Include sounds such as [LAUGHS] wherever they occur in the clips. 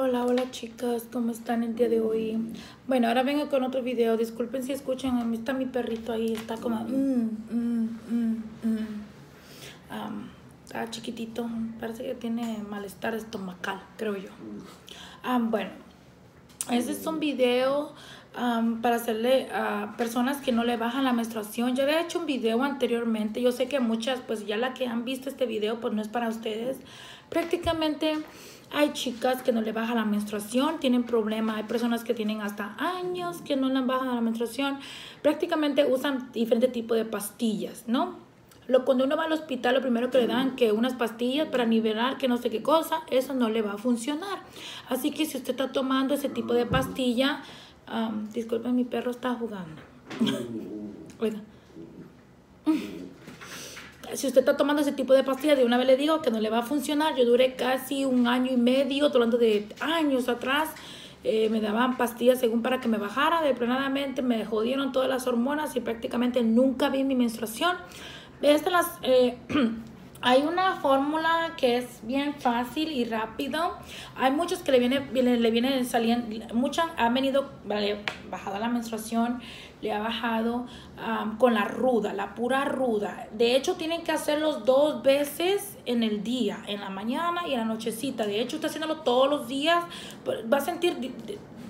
Hola, hola chicas, ¿cómo están el día de hoy? Bueno, ahora vengo con otro video. Disculpen si escuchan, está mi perrito ahí, está como... Mm, mm, mm, um, está chiquitito, parece que tiene malestar estomacal, creo yo. Um, bueno, este es un video para hacerle a personas que no le bajan la menstruación. Ya había hecho un video anteriormente. Yo sé que muchas, pues ya la que han visto este video, pues no es para ustedes. Prácticamente hay chicas que no le baja la menstruación, tienen problemas. Hay personas que tienen hasta años que no le bajan la menstruación. Prácticamente usan diferentes tipos de pastillas, ¿no? Lo, cuando uno va al hospital, lo primero que le dan que unas pastillas para nivelar, que no sé qué cosa, eso no le va a funcionar. Así que si usted está tomando ese tipo de pastilla, disculpen, mi perro está jugando. [LAUGHS] Oiga si usted está tomando ese tipo de pastillas, de una vez le digo que no le va a funcionar. Yo duré casi un año y medio, hablando de años atrás. Eh, me daban pastillas según para que me bajara. De me jodieron todas las hormonas y prácticamente nunca vi mi menstruación. Estas las... Eh, [CLEARS THROAT] hay una fórmula que es bien fácil y rápido. Hay muchos que le viene, le viene saliendo, muchas han venido, vale, bajada la menstruación, le ha bajado con la ruda, la pura ruda. De hecho, tienen que hacerlos dos veces en el día, en la mañana y en la nochecita. De hecho, usted haciéndolo todos los días, pues, va a sentir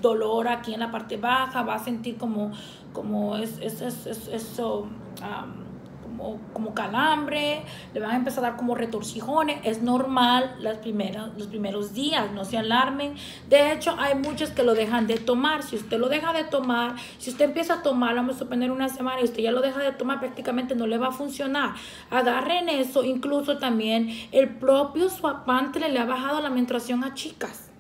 dolor aquí en la parte baja, va a sentir como, como es, es, es, eso como, calambre, le van a empezar a dar como retorcijones. Es normal las primeras, los primeros días, no se alarmen. De hecho, hay muchos que lo dejan de tomar. Si usted lo deja de tomar, si usted empieza a tomar, vamos a suponer una semana y usted ya lo deja de tomar, prácticamente no le va a funcionar. Agarren eso, incluso también el propio suapante le ha bajado la menstruación a chicas.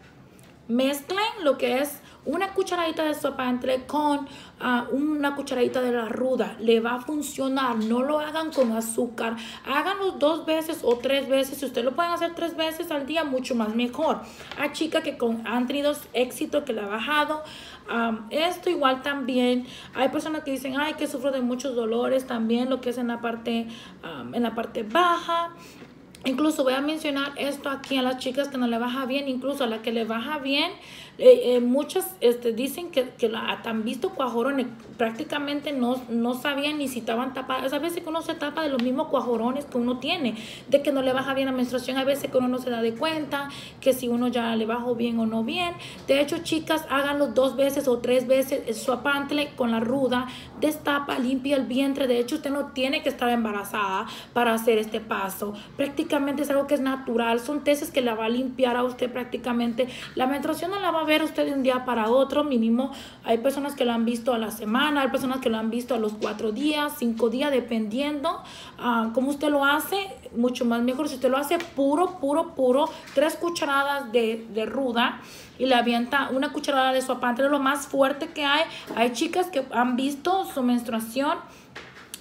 Mezclen lo que es una cucharadita de sopa entre con ah, una cucharadita de la ruda. Le va a funcionar. No lo hagan con azúcar. Háganlo dos veces o tres veces. Si ustedes lo pueden hacer tres veces al día, mucho más mejor. Hay chicas que con, han tenido éxito, que le ha bajado. esto igual también. Hay personas que dicen, ay, que sufro de muchos dolores también, lo que es en la parte, en la parte baja. Incluso voy a mencionar esto aquí a las chicas que no le baja bien, incluso a la que le baja bien, eh, eh, muchas este, dicen que, que han visto cuajorones, prácticamente no, no sabían ni si estaban tapadas. A veces que uno se tapa de los mismos cuajorones que uno tiene, de que no le baja bien la menstruación, a veces que uno no se da de cuenta, que si uno ya le bajó bien o no bien. De hecho, chicas, háganlo dos veces o tres veces, suapántele con la ruda, destapa, limpia el vientre. De hecho, usted no tiene que estar embarazada para hacer este paso. Prácticamente es algo que es natural, son tesis que la va a limpiar a usted prácticamente. La menstruación no la va a ver usted de un día para otro, mínimo hay personas que lo han visto a la semana, hay personas que lo han visto a los cuatro días, cinco días, dependiendo uh, cómo usted lo hace, mucho más mejor. Si usted lo hace puro, puro, puro, tres cucharadas de, de ruda y le avienta una cucharada de suapante, lo más fuerte que hay. Hay chicas que han visto su menstruación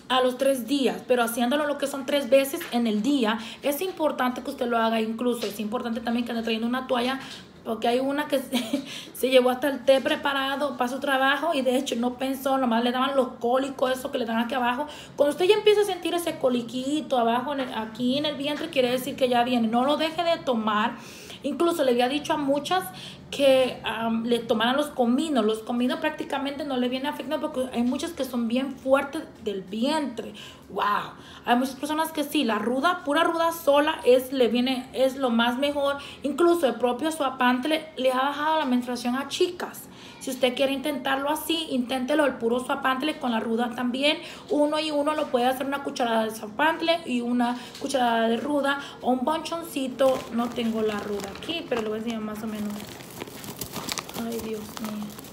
a los tres días, pero haciéndolo lo que son tres veces en el día, es importante que usted lo haga incluso, es importante también que ande trayendo una toalla porque hay una que [LAUGHS] se, llevó hasta el té preparado para su trabajo y de hecho no pensó, nomás le daban los cólicos, eso que le dan aquí abajo. Cuando usted ya empieza a sentir ese coliquito abajo, aquí en el vientre, quiere decir que ya viene. No lo deje de tomar. Incluso le había dicho a muchas que le tomaran los cominos. Los cominos prácticamente no le viene afectando porque hay muchas que son bien fuertes del vientre. Wow. Hay muchas personas que sí, la ruda, pura ruda sola es, le viene, es lo más mejor. Incluso el propio suapante le, ha bajado la menstruación a chicas. Si usted quiere intentarlo así, inténtelo el puro suapantle con la ruda también. Uno y uno lo puede hacer una cucharada de suapantle y una cucharada de ruda o un bonchoncito. No tengo la ruda aquí, pero lo voy a enseñar más o menos. Ay, Dios mío.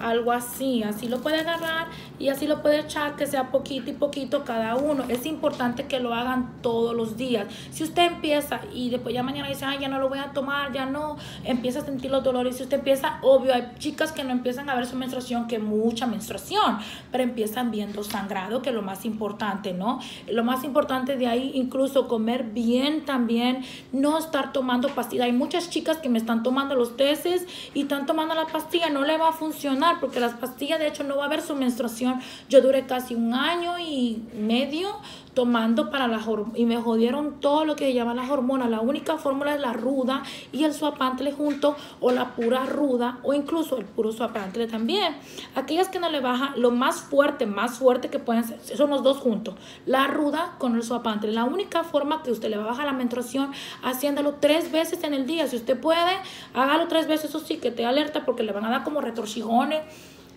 Algo así, así lo puede agarrar y así lo puede echar que sea poquito y poquito cada uno. Es importante que lo hagan todos los días. Si usted empieza y después ya mañana dice, ay, ya no lo voy a tomar, ya no, empieza a sentir los dolores. Si usted empieza, obvio, hay chicas que no empiezan a ver su menstruación, que mucha menstruación, pero empiezan viendo sangrado, que es lo más importante, ¿no? Lo más importante de ahí, incluso comer bien también, no estar tomando pastillas. Hay muchas chicas que me están tomando los tesis y están tomando la pastilla, no le va a funcionar funcionar, porque las pastillas de hecho no va a haber su menstruación. Yo duré casi un año y medio tomando para las y me jodieron todo lo que llama las hormonas. La única fórmula es la ruda y el suapantle junto o la pura ruda o incluso el puro suapantle también. Aquellas que no le baja, lo más fuerte, más fuerte que pueden ser, son los dos juntos. La ruda con el suapantle. La única forma que usted le va a bajar la menstruación haciéndolo tres veces en el día. Si usted puede, hágalo tres veces, eso sí, que te alerta porque le van a dar como retorcijones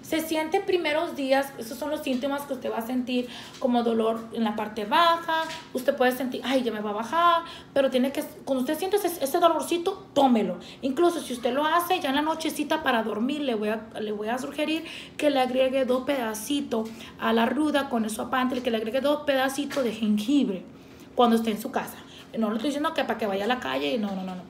se siente primeros días, esos son los síntomas que usted va a sentir como dolor en la parte baja, usted puede sentir, ay, ya me va a bajar, pero tiene que, cuando usted siente ese, dolorcito, tómelo. Incluso si usted lo hace ya en la nochecita para dormir, le voy a, le voy a sugerir que le agregue dos pedacitos a la ruda con el apante, que le agregue dos pedacitos de jengibre cuando esté en su casa. No le estoy diciendo que para que vaya a la calle, no, no, no, no.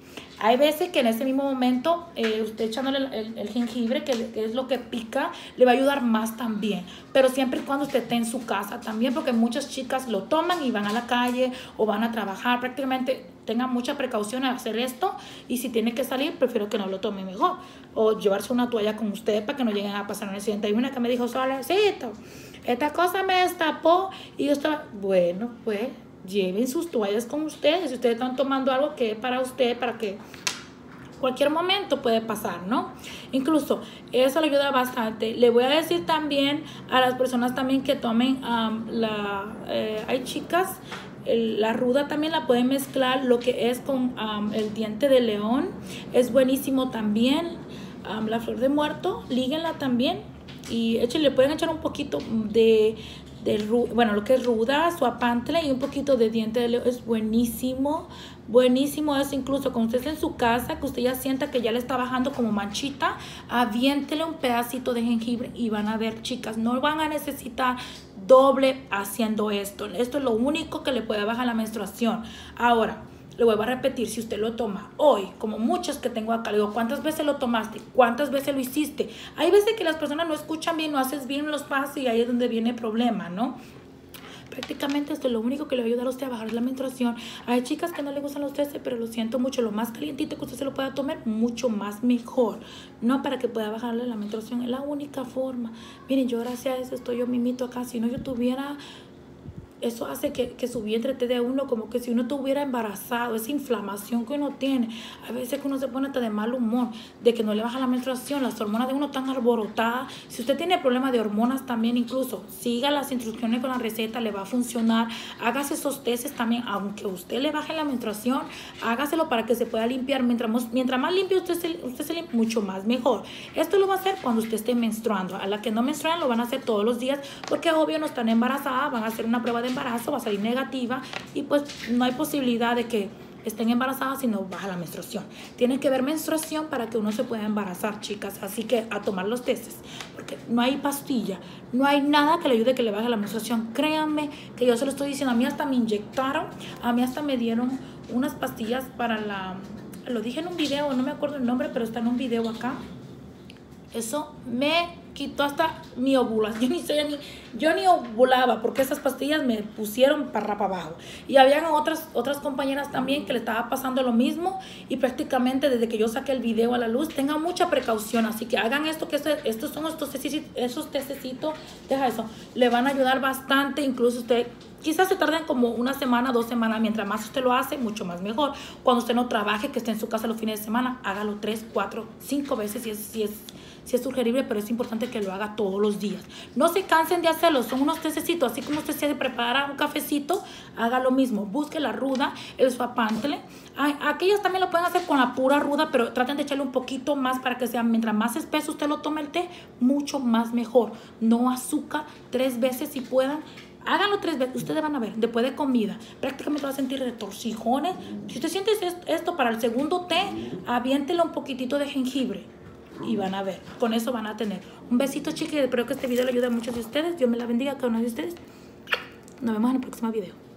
Hay veces que en ese mismo momento eh, usted echándole el, jengibre, que, es lo que pica, le va a ayudar más también. Pero siempre y cuando usted esté en su casa también, porque muchas chicas lo toman y van a la calle o van a trabajar. Prácticamente tengan mucha precaución al hacer esto y si tiene que salir, prefiero que no lo tome mejor. O llevarse una toalla con usted para que no lleguen a pasar un accidente. Hay una que me dijo, Solecito, esta cosa me destapó y yo estaba, bueno, pues lleven sus toallas con ustedes. Si ustedes están tomando algo que es para usted, para que cualquier momento puede pasar, ¿no? Incluso eso le ayuda bastante. Le voy a decir también a las personas también que tomen la... Eh, hay chicas, la ruda también la pueden mezclar lo que es con el diente de león. Es buenísimo también. la flor de muerto, líguenla también. Y échenle, pueden echar un poquito de, bueno, lo que es ruda, su apantle y un poquito de diente de león es buenísimo. Buenísimo es incluso cuando usted está en su casa, que usted ya sienta que ya le está bajando como manchita, aviéntele un pedacito de jengibre y van a ver, chicas, no van a necesitar doble haciendo esto. Esto es lo único que le puede bajar la menstruación. Ahora, le vuelvo a repetir, si usted lo toma hoy, como muchos que tengo acá, le digo, ¿cuántas veces lo tomaste? ¿Cuántas veces lo hiciste? Hay veces que las personas no escuchan bien, no haces bien los pasos y ahí es donde viene el problema, ¿no? prácticamente esto es lo único que le va a ayudar a usted a bajar la menstruación. Hay chicas que no le gustan los testes, pero lo siento mucho. Lo más calientito que usted se lo pueda tomar, mucho más mejor. No para que pueda bajarle la menstruación. Es la única forma. Miren, yo gracias a eso estoy yo mimito acá. Si no yo tuviera eso hace que, que, su vientre te dé uno como que si uno estuviera embarazado, esa inflamación que uno tiene. A veces que uno se pone hasta de mal humor, de que no le baja la menstruación, las hormonas de uno están alborotadas. Si usted tiene problemas de hormonas también, incluso siga las instrucciones con la receta, le va a funcionar. Hágase esos testes también, aunque usted le baje la menstruación, hágaselo para que se pueda limpiar. Mientras, mientras más limpio usted se, usted se limpia, mucho más mejor. Esto lo va a hacer cuando usted esté menstruando. A la que no menstruan lo van a hacer todos los días porque obvio no están embarazadas, van a hacer una prueba de embarazo va a salir negativa y pues no hay posibilidad de que estén embarazadas si no baja la menstruación. Tiene que ver menstruación para que uno se pueda embarazar, chicas. Así que a tomar los testes, porque no hay pastilla, no hay nada que le ayude que le baje la menstruación. Créanme que yo se lo estoy diciendo. A mí hasta me inyectaron, a mí hasta me dieron unas pastillas para la... Lo dije en un video, no me acuerdo el nombre, pero está en un video acá. Eso me quitó hasta mi ovulación. Yo ni, sé, ni, yo ni ovulaba porque esas pastillas me pusieron para, abajo. Y habían otras, otras compañeras también que le estaba pasando lo mismo y prácticamente desde que yo saqué el video a la luz, tengan mucha precaución. Así que hagan esto, que estos son estos esos testecitos, deja eso, le van a ayudar bastante. Incluso usted Quizás se tarden como una semana, dos semanas. Mientras más usted lo hace, mucho más mejor. Cuando usted no trabaje, que esté en su casa los fines de semana, hágalo tres, cuatro, cinco veces si es, si es, si es sugerible, pero es importante que lo haga todos los días. No se cansen de hacerlo, son unos tececitos. Así como usted se prepara un cafecito, haga lo mismo. Busque la ruda, el suapantle. Aquellas también lo pueden hacer con la pura ruda, pero traten de echarle un poquito más para que sea, mientras más espeso usted lo tome el té, mucho más mejor. No azúcar, tres veces si puedan Háganlo tres veces, ustedes van a ver, después de comida, prácticamente va a sentir retorcijones. Si usted siente esto para el segundo té, aviéntelo un poquitito de jengibre y van a ver. Con eso van a tener un besito, chicos. Espero que este video le ayude a muchos de ustedes. Dios me la bendiga a cada uno de ustedes. Nos vemos en el próximo video.